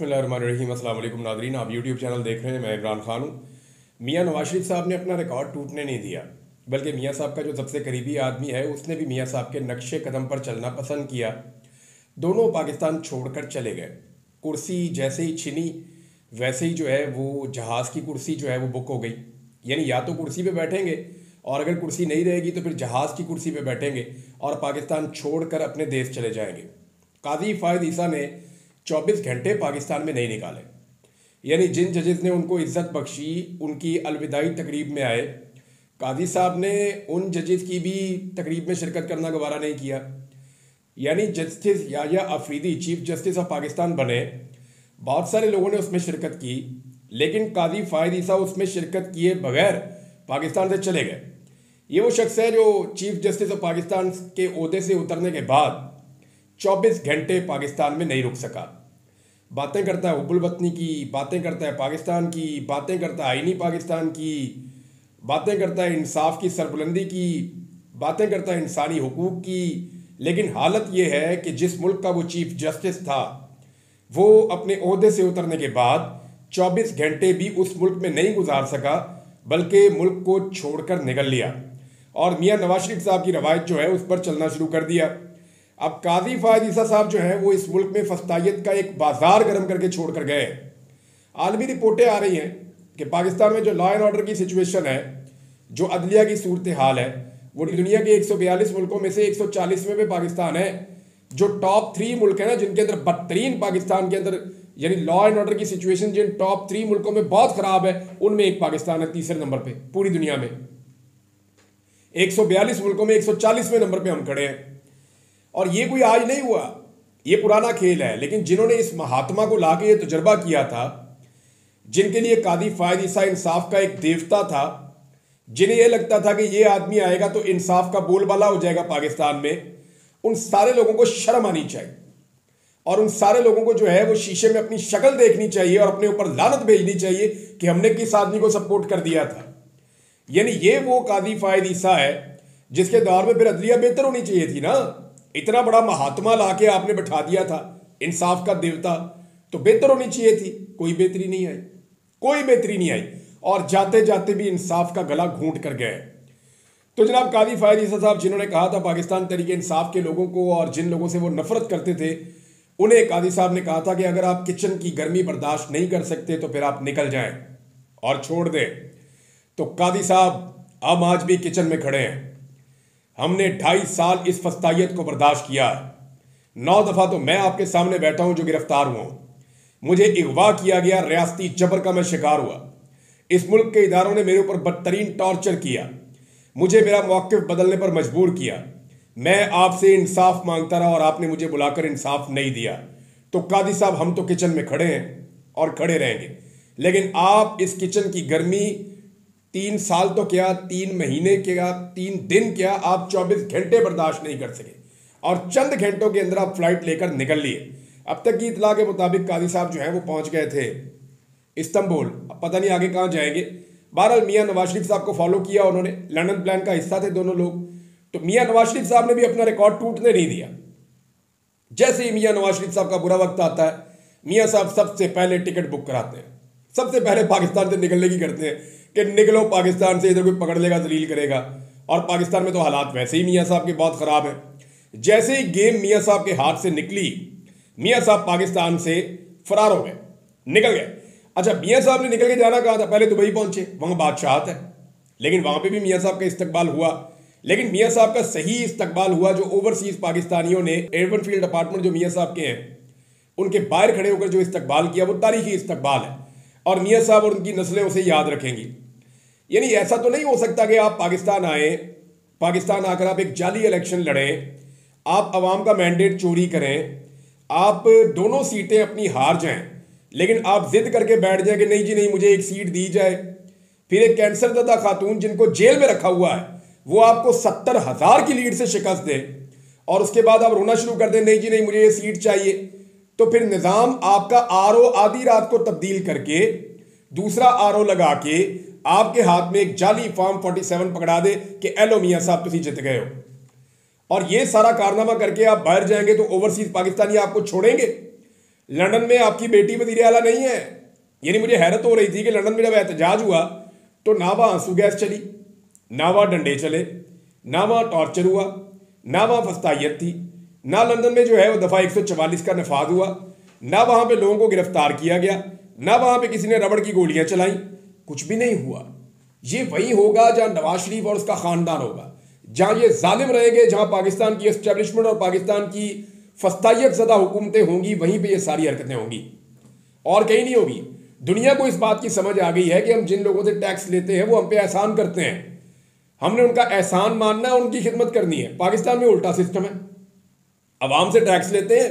अस्सलाम वालेकुम नादरीन, आप यूट्यूब चैनल देख रहे हैं, मैं इमरान खान हूँ। मियाँ नवाज़ शरीफ साहब ने अपना रिकॉर्ड टूटने नहीं दिया, बल्कि मियाँ साहब का जो सबसे करीबी आदमी है, उसने भी मियाँ साहब के नक्शे कदम पर चलना पसंद किया। दोनों पाकिस्तान छोड़कर चले गए। कुर्सी जैसे ही छिनी, वैसे ही जो है वो जहाज़ की कुर्सी जो है वो बुक हो गई। यानी या तो कुर्सी पर बैठेंगे, और अगर कुर्सी नहीं रहेगी तो फिर जहाज़ की कुर्सी पर बैठेंगे, और पाकिस्तान छोड़कर अपने देश चले जाएँगे। काजी फ़ायद ईसा ने 24 घंटे पाकिस्तान में नहीं निकाले। यानी जिन जजेस ने उनको इज़्ज़त बख्शी, उनकी अलविदाई तकरीब में आए। काजी साहब ने उन जजेस की भी तकरीब में शिरकत करना गवारा नहीं किया। यानी justice Yahya Afridi, chief justice of Pakistan बने। बहुत सारे लोगों ने उसमें शिरकत की, लेकिन काजी फ़ायद ईसा उसमें शिरकत किए बगैर पाकिस्तान से चले गए। ये वो शख्स है जो चीफ जस्टिस ऑफ़ पाकिस्तान के अहदे से उतरने के बाद 24 घंटे पाकिस्तान में नहीं रुक सका। बातें करता है हुबुल वतनी की, बातें करता है पाकिस्तान की, बातें करता है आइनी पाकिस्तान की, बातें करता है इंसाफ की, सरबुलंदी की, बातें करता है इंसानी हकूक़ की। लेकिन हालत यह है कि जिस मुल्क का वो चीफ जस्टिस था, वो अपने अहदे से उतरने के बाद 24 घंटे भी उस मुल्क में नहीं गुजार सका, बल्कि मुल्क को छोड़कर निकल लिया। और मियाँ नवाज़ शरीफ साहब की रवायत जो है उस पर चलना शुरू कर दिया। अब काजी फायद ईसा साहब जो है, वो इस मुल्क में फस्तायत का एक बाज़ार गर्म करके छोड़ कर गए आलमी रिपोर्टें आ रही हैं कि पाकिस्तान में जो लॉ एंड ऑर्डर की सिचुएशन है, जो अदलिया की सूरत हाल है, वो दुनिया के 142 मुल्कों में से 140वें में पाकिस्तान है। जो टॉप थ्री मुल्क है ना, जिनके अंदर बदतरीन पाकिस्तान के अंदर, यानी लॉ एंड ऑर्डर की सिचुएशन जिन टॉप थ्री मुल्कों में बहुत खराब है, उनमें एक पाकिस्तान है तीसरे नंबर पर पूरी दुनिया में। 142 मुल्कों में 140वें नंबर पर हम खड़े हैं। और ये कोई आज नहीं हुआ। ये पुराना खेल है, लेकिन जिन्होंने इस महात्मा को ला के ये तजर्बा किया था, जिनके लिए कादी फायद ईसा इंसाफ का एक देवता था, जिन्हें यह लगता था कि ये आदमी आएगा तो इंसाफ का बोलबाला हो जाएगा पाकिस्तान में, उन सारे लोगों को शर्म आनी चाहिए। और उन सारे लोगों को जो है वो शीशे में अपनी शक्ल देखनी चाहिए और अपने ऊपर लानत भेजनी चाहिए कि हमने किस आदमी को सपोर्ट कर दिया था। यानी ये वो कादी फायद ईसा है, जिसके दौर में फिर अदलिया बेहतर होनी चाहिए थी ना? इतना बड़ा महात्मा ला के आपने बैठा दिया था, इंसाफ का देवता तो बेहतर होनी चाहिए थी। कोई बेहतरी नहीं आई। कोई बेहतरी नहीं आई। और जाते जाते भी इंसाफ का गला घूंट कर गए। तो जनाब कादी फायद ईसा साहब, जिन्होंने कहा था पाकिस्तान तरीके इंसाफ के लोगों को और जिन लोगों से वो नफरत करते थे, उन्हें कादी साहब ने कहा था कि अगर आप किचन की गर्मी बर्दाश्त नहीं कर सकते तो फिर आप निकल जाएँ और छोड़ दें। तो कादी साहब अब आज भी किचन में खड़े हैं। हमने ढाई साल इस फस्तायत को बर्दाश्त किया है। नौ दफ़ा तो मैं आपके सामने बैठा हूँ जो गिरफ़्तार हुआ मुझे अगवा किया गया रियासती जबर का मैं शिकार हुआ। इस मुल्क के इदारों ने मेरे ऊपर बदतरीन टॉर्चर किया। मुझे मेरा मौक़ बदलने पर मजबूर किया। मैं आपसे इंसाफ माँगता रहा और आपने मुझे बुलाकर इंसाफ नहीं दिया। तो कादी साहब, हम तो किचन में खड़े हैं और खड़े रहेंगे। लेकिन आप इस किचन की गर्मी तीन साल तो क्या, तीन महीने क्या, तीन दिन क्या, आप चौबीस घंटे बर्दाश्त नहीं कर सके। और चंद घंटों के अंदर आप फ़्लाइट लेकर निकल लिए। अब तक की इतला के मुताबिक कादी साहब जो है वो पहुँच गए थे इस्तंबुल। अब पता नहीं आगे कहाँ जाएँगे। बहरहाल मियाँ नवाज़ शरीफ साहब को फॉलो किया उन्होंने। लंडन प्लान का हिस्सा थे दोनों लोग। तो मियाँ नवाज़ शरीफ साहब ने भी अपना रिकॉर्ड टूटने नहीं दिया। जैसे ही मियाँ नवाज़ शरीफ साहब का बुरा वक्त आता है, मियाँ साहब सबसे पहले टिकट बुक कराते हैं। सबसे पहले पाकिस्तान से निकलने की करते हैं। कि निकलो पाकिस्तान से, इधर कोई पकड़ लेगा दलील करेगा। और पाकिस्तान में तो हालात वैसे ही मियाँ साहब के बहुत ख़राब हैं। जैसे ही गेम मियाँ साहब के हाथ से निकली, मियाँ साहब पाकिस्तान से फरार हो गए, निकल गए। अच्छा मियाँ साहब ने निकल के जाना कहा था? पहले दुबई पहुँचे, वहाँ बादशाहत है। लेकिन वहाँ पे भी मियाँ साहब का इस्तकबाल हुआ। लेकिन मियाँ साहब का सही इस्तकबाल हुआ जो ओवरसीज पाकिस्तानियों ने एयरवन फ़ील्ड अपार्टमेंट जो मियाँ साहब के हैं, उनके बाहर खड़े होकर जो इस्तकबाल किया, वो तारीखी इस्तकबाल है। और मियाँ साहब और उनकी नस्लें उसे याद रखेंगी। यानी ऐसा तो नहीं हो सकता कि आप पाकिस्तान आए, पाकिस्तान आकर आप एक जाली इलेक्शन लड़ें, आप आवाम का मैंडेट चोरी करें, आप दोनों सीटें अपनी हार जाएँ, लेकिन आप जिद करके बैठ जाए कि नहीं जी, नहीं, मुझे एक सीट दी जाए। फिर एक कैंसर ददा खातून जिनको जेल में रखा हुआ है, वो आपको सत्तर हज़ार की लीड से शिकस्त दे और उसके बाद आप रोना शुरू कर दें, नहीं जी, नहीं, मुझे ये सीट चाहिए। तो फिर निज़ाम आपका आर ओ आधी रात को तब्दील करके, दूसरा आर ओ लगा के आपके हाथ में एक जाली फॉर्म 47 पकड़ा दे कि, एलो मियाँ साहब तुम जीत गए हो। और ये सारा कारनामा करके आप बाहर जाएँगे तो ओवरसीज पाकिस्तानी आपको छोड़ेंगे। लंदन में आपकी बेटी वज़ीर आला नहीं है। यानी मुझे हैरत हो रही थी कि लंदन में जब एहतजाज हुआ तो ना वहाँ आँसू गैस चली ना वहाँ डंडे चले ना वहाँ टॉर्चर हुआ ना वहाँ फस्ताइत थी। ना लंदन में जो है वो दफ़ा एक सौ चवालीस का नफाज हुआ, ना वहाँ पे लोगों को गिरफ़्तार किया गया, ना वहाँ पे किसी ने रबड़ की गोलियाँ चलाई, कुछ भी नहीं हुआ। ये वही होगा जहाँ नवाज़ शरीफ और उसका ख़ानदान होगा, जहाँ ये ालिम रहेंगे, जहाँ पाकिस्तान की इस्टेब्लिशमेंट और पाकिस्तान की फस्ताइत ज़दा हुकूमतें होंगी, वहीं पर ये सारी हरकतें होंगी। और कहीं नहीं होगी। दुनिया को इस बात की समझ आ गई है कि हम जिन लोगों से टैक्स लेते हैं, वो हम पे एहसान करते हैं। हमने उनका एहसान मानना है उनकी खिदमत करनी है। पाकिस्तान में उल्टा सिस्टम है। अवाम से टैक्स लेते हैं,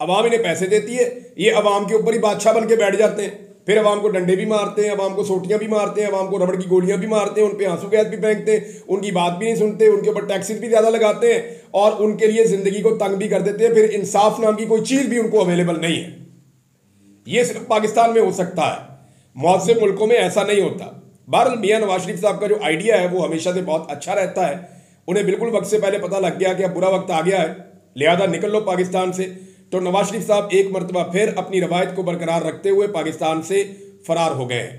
अवाम इन्हें पैसे देती है, ये अवाम के ऊपर ही बादशाह बन के बैठ जाते हैं। फिर अवाम को डंडे भी मारते हैं, अवाम को सोटियाँ भी मारते हैं, अवाम को रबड़ की गोलियाँ भी मारते हैं, उन पर आँसू गैस भी फेंकते हैं, उनकी बात भी नहीं सुनते, उनके ऊपर टैक्सेस भी ज़्यादा लगाते हैं और उनके लिए ज़िंदगी को तंग भी कर देते हैं, फिर इंसाफ नाम की कोई चीज़ भी उनको अवेलेबल नहीं है। ये सिर्फ़ पाकिस्तान में हो सकता है। मुआवजे मुल्कों में ऐसा नहीं होता। बहरल मियाँ नवाज़ शरीफ साहब का जो आइडिया है, वो हमेशा से बहुत अच्छा रहता है। उन्हें बिल्कुल वक्त से पहले पता लग गया कि अब बुरा वक्त आ गया है। लिहाजा निकल लो पाकिस्तान से। तो नवाज़ शरीफ साहब एक मरतबा फिर अपनी रवायत को बरकरार रखते हुए पाकिस्तान से फरार हो गए।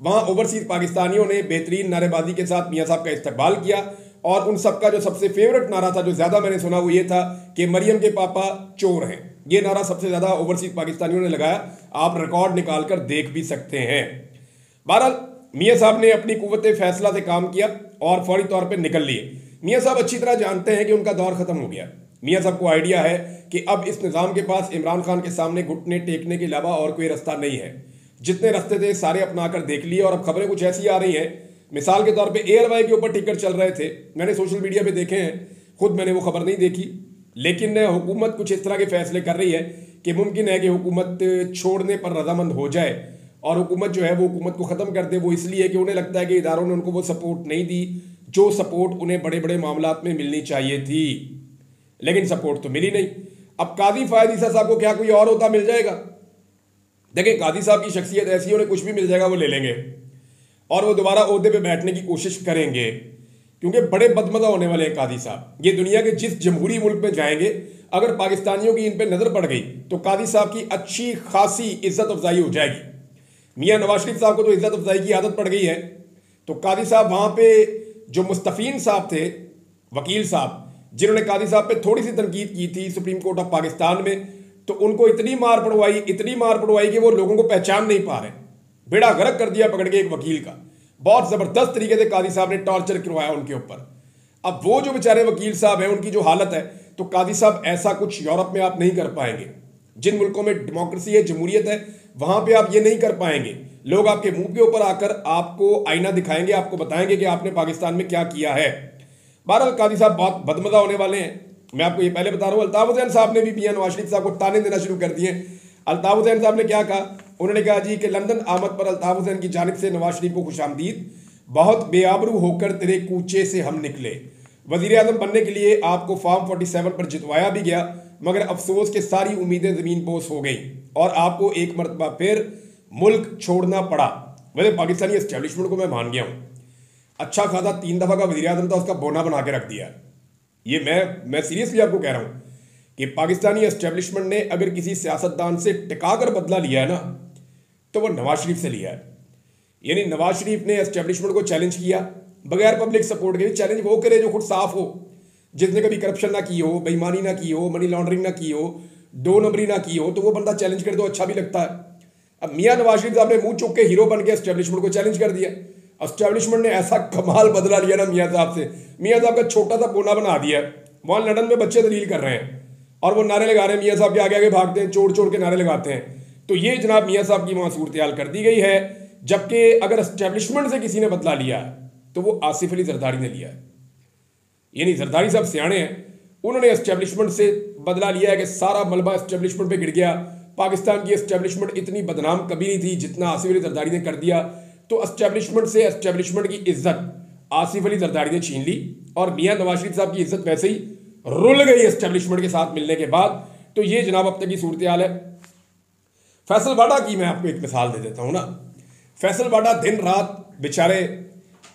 वहाँ ओवरसीज पाकिस्तानियों ने बेहतरीन नारेबाजी के साथ मियाँ साहब का इस्तेमाल किया और उन सबका जो सबसे फेवरेट नारा था, जो ज़्यादा मैंने सुना वो ये था कि मरियम के पापा चोर हैं। ये नारा सबसे ज़्यादा ओवरसीज पाकिस्तानियों ने लगाया। आप रिकॉर्ड निकाल कर देख भी सकते हैं। बहरहाल, मियाँ साहब ने अपनी कुत फैसला से काम किया और फौरी तौर पर निकल लिए। मियाँ साहब अच्छी तरह जानते हैं कि उनका दौर ख़त्म हो गया। मियाँ साहब को आइडिया है कि अब इस निज़ाम के पास इमरान खान के सामने घुटने टेकने के अलावा और कोई रास्ता नहीं है। जितने रास्ते थे, सारे अपना कर देख लिए और अब खबरें कुछ ऐसी आ रही हैं। मिसाल के तौर पे एयर वाई के ऊपर टिकट चल रहे थे। मैंने सोशल मीडिया पे देखे हैं। खुद मैंने वो खबर नहीं देखी। लेकिन हुकूमत कुछ इस तरह के फैसले कर रही है कि मुमकिन है कि हुकूमत छोड़ने पर रजामंद हो जाए। और हुकूमत जो है, वो हुकूमत को ख़त्म कर दे। वो इसलिए कि उन्हें लगता है कि इदारों ने उनको वो सपोर्ट नहीं दी, जो सपोर्ट उन्हें बड़े बड़े मामला में मिलनी चाहिए थी। लेकिन सपोर्ट तो मिली नहीं। अब काजी फायद ईसा साहब को क्या कोई और होता मिल जाएगा? देखें, काजी साहब की शख्सियत ऐसी उन्हें कुछ भी मिल जाएगा, वो ले लेंगे। और वो दोबारा अहदे पे बैठने की कोशिश करेंगे, क्योंकि बड़े बदमजा होने वाले हैं कादी साहब। ये दुनिया के जिस जमहूरी मुल्क में जाएँगे, अगर पाकिस्तानियों की इन पर नज़र पड़ गई तो कादी साहब की अच्छी, खासी इज़्ज़त अफजाई हो जाएगी। मियाँ नवाज़ शरीफ साहब को तो इज़्ज़त अफजाई की आदत पड़ गई है। तो कादी साहब वहाँ पे जो मुस्तफ़ीन साहब थे, वकील साहब जिन्होंने कादी साहब पे थोड़ी सी तनकीद की थी सुप्रीम कोर्ट ऑफ़ पाकिस्तान में तो उनको इतनी मार पड़वाई, इतनी मार पड़वाई कि वो लोगों को पहचान नहीं पा रहे। बेड़ा गर्क कर दिया पकड़ के एक वकील का। बहुत ज़बरदस्त तरीके से कादी साहब ने टॉर्चर करवाया उनके ऊपर। अब वो जो बेचारे वकील साहब हैं, उनकी जो हालत है तो कादी साहब ऐसा कुछ यूरोप में आप नहीं कर पाएँगे। जिन मुल्कों में डेमोक्रेसी है, जमहूरियत है, वहाँ पे आप ये नहीं कर पाएँगे। लोग आपके मुँह के ऊपर आकर आपको आईना दिखाएँगे, आपको बताएँगे कि आपने पाकिस्तान में क्या किया है। बहरहाल कादी साहब बहुत बदमजा होने वाले हैं। मैं आपको ये पहले बता रहा हूँ, अल्ताफ हुसैन साहब ने भी मियाँ नवाज़ शरीफ साहब को ताने देना शुरू कर दिए। अल्ताफ हुसैन साहब ने क्या कहा? उन्होंने कहा जी कि लंदन आमद पर अल्ताफ हुसैन की जानब से नवाज़ शरीफ को खुश आमदीद। बहुत बेआबरू होकर तेरे कूचे से हम निकले। वज़ीर अजम बनने के लिए आपको फॉर्म फोर्टी सेवन पर जितवाया भी गया, मगर अफसोस के सारी उम्मीदें ज़मीन पोस हो गई और आपको एक मरतबा फिर मुल्क छोड़ना पड़ा। वैसे पाकिस्तानी इस्टेब्लिशमेंट को मैं मान गया हूँ। अच्छा खासा तीन दफ़ा का वजी अजम था, उसका बोना बना के रख दिया। ये मैं मैं सीरियसली आपको कह रहा हूँ कि पाकिस्तानी इस्टेब्लिशमेंट ने अगर किसी सियासतदान से टिका कर बदला लिया है ना तो वो नवाज़ शरीफ से लिया है। यानी नवाज़ शरीफ ने इस्टेब्लिशमेंट को चैलेंज किया, बगैर पब्लिक सपोर्ट के चैलेंज वो करे जो खुद साफ़ हो। जिसने कभी करप्शन ना की हो, बेईमानी ना की हो मनी लॉन्ड्रिंग ना की हो, दो नंबरी ना की हो तो वो बंदा चैलेंज कर तो अच्छा भी लगता है। अब मियाँ नवाज़ शरीफ साहब ने मुँह चुक के हीरो बन के एस्टेब्लिशमेंट को चैलेंज कर दिया। एस्टेब्लिशमेंट ने ऐसा कमाल बदला लिया ना मियाँ साहब से। मियाँ साहब का छोटा सा कोना बना दिया। वहाँ लंदन में बच्चे दलील कर रहे हैं। और वो नारे लगा रहे हैं। मियाँ साहब के आगे आगे भागते हैं चोड़ चोड़ के नारे लगाते हैं। तो ये जनाब मियाँ साहब की वहाँ सूरत कर दी गई है। जबकि अगर एस्टेब्लिशमेंट से किसी ने बदला लिया तो वो आसिफ अली जरदारी ने लिया। यानी जरदारी साहब सियाणे हैं। उन्होंने एस्टेब्लिशमेंट से बदला लिया है कि सारा मलबा एस्टेब्लिशमेंट पे गिर गया। पाकिस्तान की एस्टेब्लिशमेंट इतनी बदनाम कभी नहीं थी जितना आसिफ अली जरदारी ने कर दिया। तो एस्टेब्लिशमेंट से एस्टेब्लिशमेंट की इज़्ज़त। आसिफ अली जरदारी ने छीन ली और मियाँ नवाज़ शरीफ साहब की इज़्ज़त वैसे ही रुल गई एस्टेब्लिशमेंट के साथ मिलने के बाद। तो ये जनाब अब तक की सूरत हाल है। फैसल बाडा की मैं आपको एक मिसाल दे देता हूँ ना। फैसल बाडा दिन रात बेचारे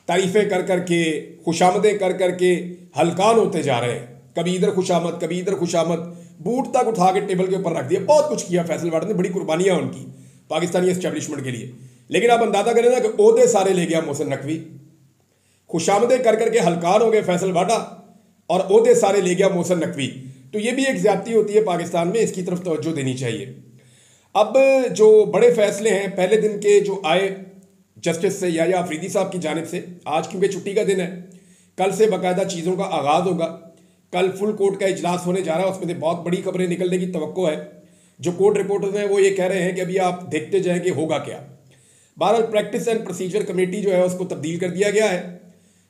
तारीफ़ें कर कर के, खुशामदें कर कर के हलकान होते जा रहे हैं। कभी इधर खुशामद, कभी इधर खुशामद। बूट तक उठा के टेबल के ऊपर रख दिया। बहुत कुछ किया फैसल वाटर ने, बड़ी कुर्बानियाँ उनकी पाकिस्तानी इस्टेब्लिशमेंट के लिए। लेकिन आप अंदाज़ा करें ना कि ओहदे सारे ले गया मोहसन नकवी। खुशामदे कर करके हलकार हो गए फैसल वाडा और ओहदे सारे ले गया मोहसन नकवी। तो ये भी एक ज्यादती होती है पाकिस्तान में, इसकी तरफ़ तोज्जो देनी चाहिए। अब जो बड़े फैसले हैं, पहले दिन के जो आए जस्टिस से या अफरीदी साहब की जानब से, आज क्योंकि छुट्टी का दिन है, कल से बाकायदा चीज़ों का आगाज़ होगा। कल फुल कोर्ट का इजलास होने जा रहा है, उसमें से बहुत बड़ी खबरें निकलने की तो है। जो कोर्ट रिपोर्टर्स हैं, वो ये कह रहे हैं कि अभी आप देखते जाएँ कि होगा क्या। बहरहाल प्रैक्टिस एंड प्रोसीजर कमेटी जो है उसको तब्दील कर दिया गया है।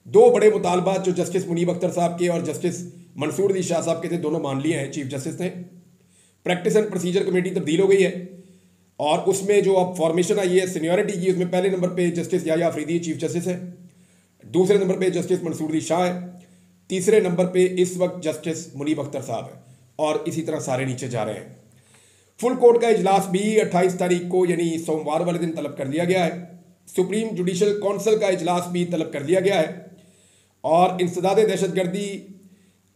दो बड़े मुतालबात जो जस्टिस मुनीब अख्तर साहब के और जस्टिस मंसूर अली शाह साहब के थे, दोनों मान लिए हैं चीफ जस्टिस ने प्रैक्टिस एंड प्रोसीजर कमेटी तब्दील हो गई है और उसमें जो अब फॉर्मेशन आई है सीनियरिटी की, उसमें पहले नंबर पे justice Yahya Afridi chief justice है, दूसरे नंबर पे जस्टिस मंसूर अली शाह है, तीसरे नंबर पे इस वक्त जस्टिस मुनीब अख्तर साहब है और इसी तरह सारे नीचे जा रहे हैं। फुल कोर्ट का इजलास भी 28 तारीख को, यानी सोमवार वाले दिन तलब कर दिया गया है। सुप्रीम जुडिशल काउंसिल का इजलास भी तलब कर दिया गया है। और इंसदाद दहशत गर्दी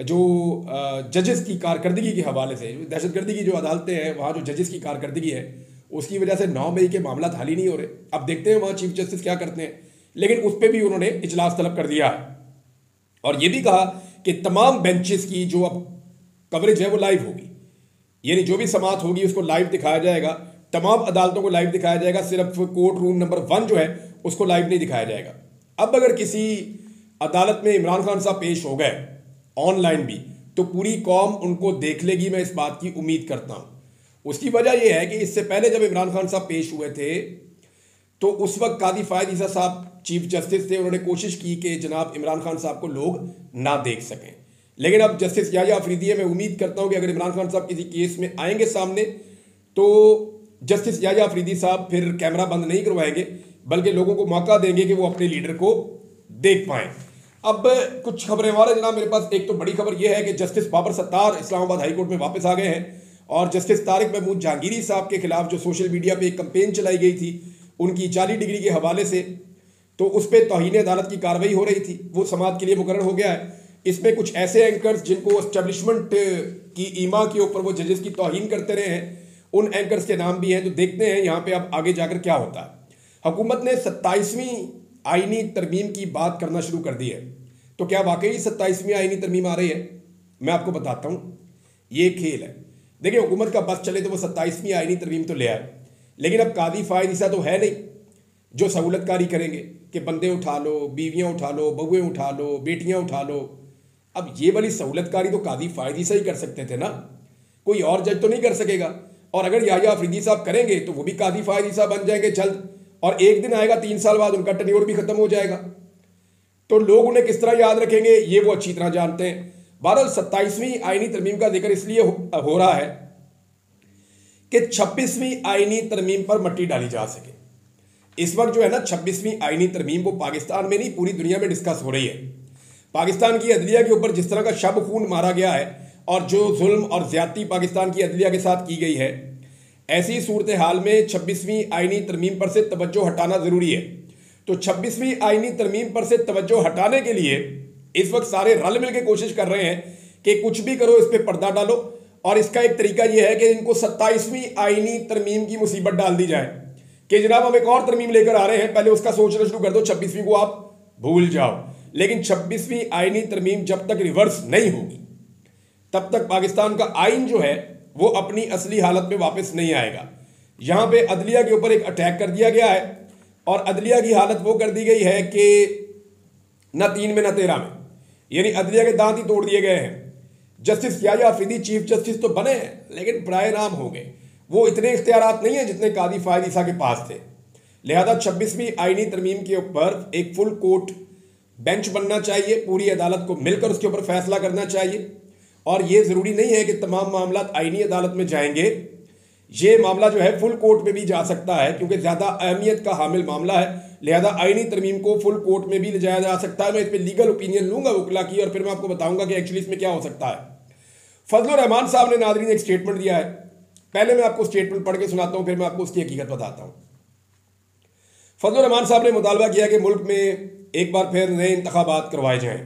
जो जजेस की कारकर्दगी के हवाले से दहशत गर्दी की जो अदालतें हैं, वहाँ जो जजेस की कारकर्दगी है, उसकी वजह से नौ मई के मामला ही नहीं हो रहे। अब देखते हैं वहाँ चीफ जस्टिस क्या करते हैं। लेकिन उस पर भी उन्होंने इजलास तलब कर दिया है। और ये भी कहा कि तमाम बेंचेस की जो अब कवरेज है, वो लाइव होगी। यानी जो भी समात होगी, उसको लाइव दिखाया जाएगा। तमाम अदालतों को लाइव दिखाया जाएगा, सिर्फ़ कोर्ट रूम नंबर वन जो है, उसको लाइव नहीं दिखाया जाएगा। अब अगर किसी अदालत में इमरान खान साहब पेश हो गए ऑनलाइन भी तो पूरी कौम उनको देख लेगी, मैं इस बात की उम्मीद करता हूँ। उसकी वजह यह है कि इससे पहले जब इमरान खान साहब पेश हुए थे तो उस वक्त कादी फायद ईसा साहब चीफ जस्टिस थे। उन्होंने कोशिश की कि जनाब इमरान खान साहब को लोग ना देख सकें। लेकिन अब जस्टिस याया अफरीदी है, मैं उम्मीद करता हूँ कि अगर इमरान खान साहब किसी केस में आएँगे सामने तो जस्टिस याया अफरीदी साहब फिर कैमरा बंद नहीं करवाएँगे, बल्कि लोगों को मौका देंगे कि वो अपने लीडर को देख पाएँ। अब कुछ खबरें और जनाब, मेरे पास एक तो बड़ी खबर यह है कि justice Babar Sattar Islamabad high court में वापस आ गए हैं, और जस्टिस तारिक महमूद जहांगीरी साहब के खिलाफ जो सोशल मीडिया पे एक कंपेन चलाई गई थी, उनकी चालीस डिग्री के हवाले से तो उस पर तोहन अदालत की कार्रवाई हो रही थी, वो समाज के लिए मुकर हो गया है। इसमें कुछ ऐसे एंकर्स जिनको इस्टेब्लिशमेंट की ईमा के ऊपर वो जजेस की तोहन करते रहे हैं, उन एंकर्स के नाम भी हैं तो देखते हैं यहाँ पे अब आगे जाकर क्या होता है। हुकूमत ने सत्ताईसवीं आइनी तरमीम की बात करना शुरू कर दी है। तो क्या वाकई सत्ताईसवीं आइनी तरमीम आ रही है? मैं आपको बताता हूँ। ये खेल है। देखिए, हुकूमत का बस चले तो वो सत्ताईसवीं आईनी तरमीम तो ले आए। लेकिन अब कादी फायद तो है नहीं, जो सहूलतकारी करेंगे कि बंदे उठा लो, बीवियाँ उठा लो बहुएँ उठा लो, बेटियाँ उठा लो। अब ये वाली सहूलतकारी तो कादी फायदी से ही कर सकते थे ना? कोई और जज तो नहीं कर सकेगा। और अगर याया अफरीदी साहब करेंगे तो वो भी कादी फायदी साहब बन जाएँगे जल्द। और एक दिन आएगा तीन साल बाद उनका टन्योर भी खत्म हो जाएगा। तो लोग उन्हें किस तरह याद रखेंगे ये वो अच्छी तरह जानते हैं। बहरहाल सत्ताईसवीं आईनी तरमीम का ज़िक्र इसलिए हो, हो रहा है कि छब्बीसवीं आईनी तरमीम पर मट्टी डाली जा सके। इस वक्त जो है ना छब्बीसवीं आईनी तरमीम वो पाकिस्तान में नहीं पूरी दुनिया में डिस्कस हो रही है। पाकिस्तान की अदलिया के ऊपर जिस तरह का शब खून मारा गया है और जो जुल्म और ज्यादती पाकिस्तान की अदलिया के साथ की गई है, ऐसी सूरत हाल में छब्बीसवीं आईनी तरमीम पर से तवज्जो हटाना ज़रूरी है। तो छब्बीसवीं आईनी तरमीम पर से तवज्जो हटाने के लिए इस वक्त सारे रल मिल के कोशिश कर रहे हैं कि कुछ भी करो, इस पर पर्दा डालो और इसका एक तरीका यह है कि इनको सत्ताईसवीं आईनी तरमीम की मुसीबत डाल दी जाए। कि जनाब, हम एक और तरमीम लेकर आ रहे हैं, पहले उसका सोचना शुरू कर दो, छब्बीसवीं को आप भूल जाओ। लेकिन छब्बीसवीं आईनी तरमीम जब तक रिवर्स नहीं होगी, तब तक पाकिस्तान का आइन जो है, वो अपनी असली हालत में वापस नहीं आएगा। यहाँ पे अदलिया के ऊपर एक अटैक कर दिया गया है और अदलिया की हालत वो कर दी गई है कि न तीन में न तेरह में। यानी अदलिया के दांत ही तोड़ दिए गए हैं। Justice Yahya Afridi chief justice तो बने हैं, लेकिन प्राय नाम हो गए। वो इतने इख्तियार नहीं है जितने कादी फायद के पास थे। लिहाजा छब्बीसवीं आईनी तरमीम के ऊपर एक फुल कोर्ट बेंच बनना चाहिए, पूरी अदालत को मिलकर उसके ऊपर फैसला करना चाहिए। और ये ज़रूरी नहीं है कि तमाम मामला आईनी अदालत में जाएँगे। ये मामला जो है, फुल कोर्ट में भी जा सकता है, क्योंकि ज़्यादा अहमियत का हामिल मामला है। लिहाजा आईनी तरमीम को फुल कोर्ट में भी ले जाया जा सकता है। मैं इस पर लीगल ओपिनियन लूँगा वकला की, और फिर मैं आपको बताऊँगा कि एक्चुअली इसमें क्या हो सकता है। फजल रहमान साहब ने नादरी ने एक स्टेटमेंट दिया है। पहले मैं आपको स्टेटमेंट पढ़ के सुनाता हूँ, फिर मैं आपको उसकी हकीकत बताता हूँ। फजल रहमान साहब ने मुतालबा किया कि मुल्क में एक बार फिर नए इंतबात करवाए जाएँ।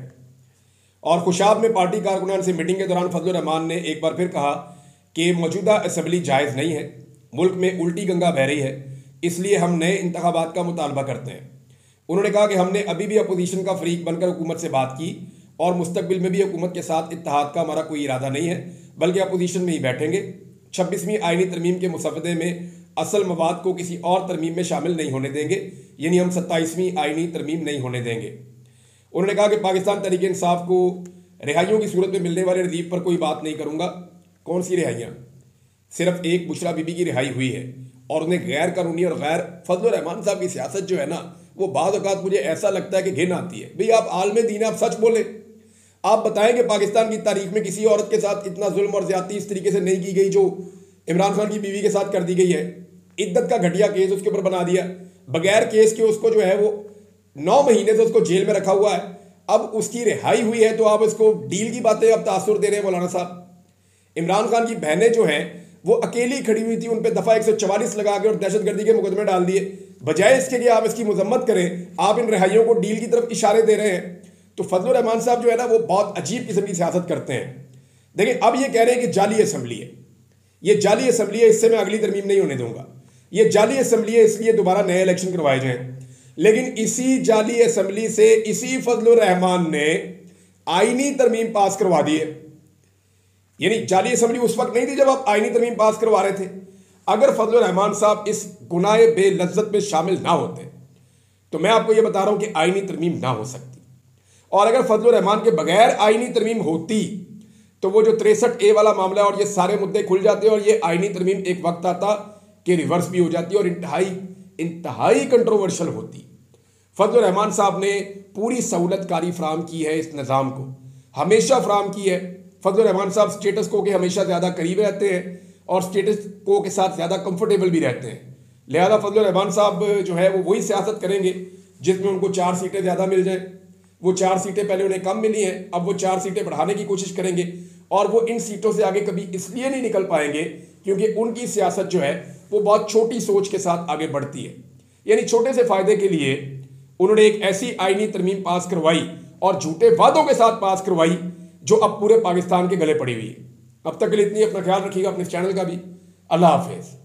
और खुशाब में पार्टी कारकुनान से मीटिंग के दौरान फजल रहमान ने एक बार फिर कहा कि मौजूदा असम्बली जायज़ नहीं है, मुल्क में उल्टी गंगा बह रही है, इसलिए हम नए इंतबात का मुतालबा करते हैं। उन्होंने कहा कि हमने अभी भी अपोजिशन का फरीक बनकर हुकूमत से बात की और मुस्तबिल में भी हुकूमत के साथ इतिहाद का हमारा कोई इरादा नहीं है, बल्कि अपोजिशन में ही बैठेंगे। छब्बीसवीं आइनी तरमीम के मुसवदे में असल मवाद को किसी और तरमीम में शामिल नहीं होने देंगे, यानी हम सत्ताईसवीं आइनी तरमीम नहीं होने देंगे। उन्होंने कहा कि पाकिस्तान तरीके इंसाफ को रिहाइयों की सूरत में मिलने वाले रदीफ पर कोई बात नहीं करूँगा। कौन सी रिहाइयाँ? सिर्फ़ एक बुशरा बीबी की रिहाई हुई है और उन्हें गैर कानूनी और गैर फजल रहमान साहब की सियासत जो है ना, वो बाद अवत मुझे ऐसा लगता है कि घिन आती है। भाई आप आलम दीन आप सच बोले। आप बताएँ कि पाकिस्तान की तारीख में किसी औरत के साथ इतना जुल्म और ज़्यादा इस तरीके से नहीं की गई जो इमरान खान की बीवी के साथ कर दी गई है। इद्दत का घटिया केस उसके ऊपर बना दिया। बगैर केस के उसको जो है वो नौ महीने से उसको जेल में रखा हुआ है। अब उसकी रिहाई हुई है तो आप उसको डील की बातें अब तासुर दे रहे हैं मौलाना साहब। इमरान खान की बहनें जो हैं, वो अकेली खड़ी हुई थी, उन पर दफ़ा एक लगा के और दहशत गर्दी के मुकदमे डाल दिए। बजाय इसके लिए आप इसकी मजम्मत करें, आप इन रिहाइयों को डील की तरफ़ इशारे दे रहे हैं। तो फजल रहमान साहब जो है ना, वो बहुत अजीब किस्म की सियासत करते हैं। देखिए, अब ये कह रहे हैं कि जाली असम्बली है। ये जाली असम्बली है, इससे मैं अगली तरमीम नहीं होने दूँगा। ये जाली असम्बली है, इसलिए दोबारा नए इलेक्शन करवाए जाए। लेकिन इसी जाली असम्बली से इसी फजल रहमान ने आईनी तरमीम पास करवा दी है। यानी जाली असम्बली उस वक्त नहीं थी जब आप आईनी तरमीम पास करवा रहे थे। अगर फजल रहमान साहब इस गुनाह बे बेलज्जत में शामिल ना होते तो मैं आपको यह बता रहा हूँ कि आईनी तरमीम ना हो सकती। और अगर फजल रहमान के बगैर आईनी तरमीम होती तो वो जो तिरसठ ए वाला मामला और ये सारे मुद्दे खुल जाते और ये आईनी तरमीम एक वक्त आता कि रिवर्स भी हो जाती है और इंतहाई इंतहाई कंट्रोवर्शल होती फजल रहमान साहब ने पूरी सहूलतकारी फ्राहम की है इस निज़ाम को। हमेशा फ्राहम की है। फजल रहमान साहब स्टेटस को के हमेशा ज़्यादा करीब रहते हैं और स्टेटस को के साथ ज़्यादा कंफर्टेबल भी रहते हैं। लिहाजा फजल रहमान साहब जो है वो वही सियासत करेंगे जिसमें उनको चार सीटें ज़्यादा मिल जाए। वो चार सीटें पहले उन्हें कम मिली हैं, अब वो चार सीटें बढ़ाने की कोशिश करेंगे और वो इन सीटों से आगे कभी इसलिए नहीं निकल पाएँगे क्योंकि उनकी सियासत जो है वो बहुत छोटी सोच के साथ आगे बढ़ती है। यानी छोटे से फ़ायदे के लिए उन्होंने एक ऐसी आईनी तरमीम पास करवाई और झूठे वादों के साथ पास करवाई, जो अब पूरे पाकिस्तान के गले पड़ी हुई है। अब तक के लिए इतनी अपना ख्याल रखिएगा अपने चैनल का भी। अल्लाह हाफिज़।